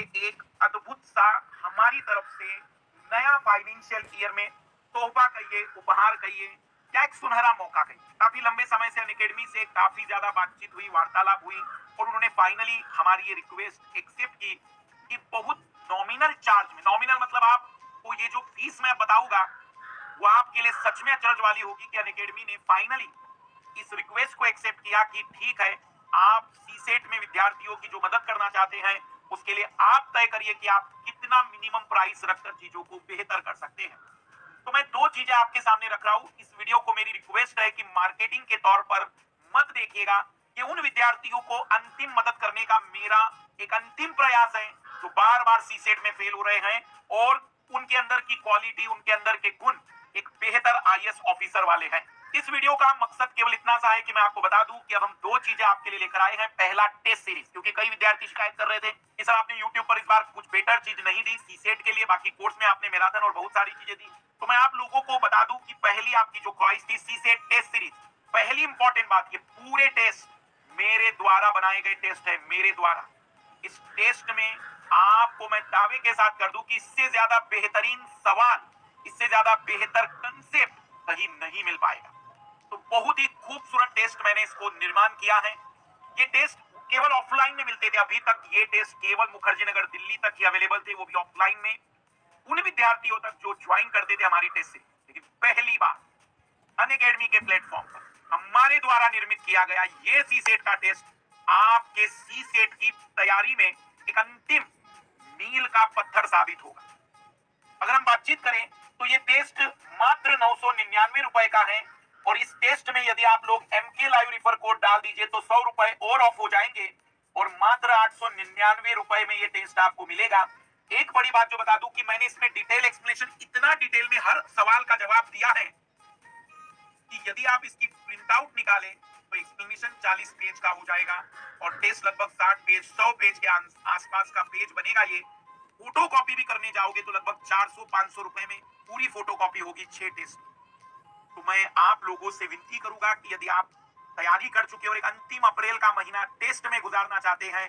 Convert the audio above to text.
एक अद्भुत सा हमारी तरफ़ से नया फाइनेंशियल ईयर में तोहफा कहिए, उपहार कहिए या एक सुनहरा मौका कहिए। काफ़ी लंबे समय से अकेडमी से काफ़ी ज़्यादा बातचीत हुई, वार्तालाप हुई और उन्होंने फाइनली हमारी ये रिक्वेस्ट एक्सेप्ट की कि बहुत नॉमिनल चार्ज में नॉमिनल मतलब आपको ये जो फ़ीस मैं बताऊँगा, वो आपके लिए सच में अचरज वाली होगी कि अकेडमी ने फाइनली इस रिक्वेस्ट को एक्सेप्ट किया कि ठीक है, आप सी सेट में विद्यार्थियों की जो मदद करना चाहते हैं उसके लिए आप तय करिए कि आप कितना मिनिमम प्राइस रखकर चीज़ों को बेहतर कर सकते हैं। तो मैं दो चीज़ें आपके सामने रख रहा हूँ। इस वीडियो को मेरी रिक्वेस्ट है कि मार्केटिंग के तौर पर मत देखिएगा कि उन विद्यार्थियों को अंतिम मदद करने का मेरा एक अंतिम प्रयास है जो बार बार सी सेट में फेल हो रहे हैं और उनके अंदर की क्वालिटी उनके अंदर के गुण एक बेहतर आई ऑफिसर वाले हैं। इस वीडियो का मकसद केवल इतना सा है कि मैं आपको बता दूँ कि अब हम दो चीज़ें आपके लिए लेकर आए हैं। पहला टेस्ट सीरीज़ क्योंकि कई विद्यार्थी शिकायत कर रहे थे कि सर आपने यूट्यूब पर इस बार कुछ बेटर चीज़ नहीं दी सी सेट के लिए, बाकी कोर्स में आपने मैराथन और बहुत सारी चीज़ें दी। तो मैं आप लोगों को बता दूँ कि पहली आपकी जो ख्वाहिश थी सी सेट टेस्ट सीरीज़ पहली इंपॉर्टेंट बात ये पूरे टेस्ट मेरे द्वारा बनाए गए टेस्ट है, मेरे द्वारा। इस टेस्ट में आपको मैं दावे के साथ कर दूँ कि इससे ज़्यादा बेहतरीन सवाल, इससे ज़्यादा बेहतर कंसेप्ट कहीं नहीं मिल पाएगा। तो बहुत ही खूबसूरत टेस्ट मैंने इसको निर्माण किया है। ये टेस्ट केवल ऑफलाइन में मिलते थे। अभी तक ये टेस्ट केवल मुखर्जी नगर दिल्ली तक ही अवेलेबल थे, वो भी ऑफलाइन में। उन विद्यार्थियों तक जो ज्वाइन करते थे हमारी टेस्ट से। लेकिन पहली बार अन अकेडमी के प्लेटफॉर्म पर हमारे द्वारा निर्मित किया गया ये सी सेट का टेस्ट आपके सी सेट की तैयारी में एक अंतिम मील का पत्थर साबित होगा। अगर हम बातचीत करें तो ये टेस्ट मात्र नौ सौ निन्यानवे रुपए का है। और इस टेस्ट में यदि आप लोग एम के लाइव रिफर कोड डाल दीजिए तो सौ रुपए और ऑफ़ हो जाएँगे। और मात्र आठ सौ निन्यानवे रुपए में ये टेस्ट आपको मिलेगा। एक बड़ी बात जो बता दूँ कि मैंने इसमें डिटेल एक्सप्लेनेशन इतना डिटेल में हर सवाल का जवाब दिया है कि यदि आप इसकी प्रिंट आउट निकालें तो एक्सप्लेनेशन 40 पेज का हो जाएगा और टेस्ट लगभग 60 पेज 100 पेज के आसपास का पेज बनेगा ये। फ़ोटो कॉपी भी करने जाओगे तो लगभग 400-500 रुपए में पूरी फ़ोटो कॉपी होगी छह टेस्ट तो मैं आप लोगों से विनती करूँगा कि यदि आप तैयारी कर चुके और एक अंतिम अप्रैल का महीना टेस्ट में गुजारना चाहते हैं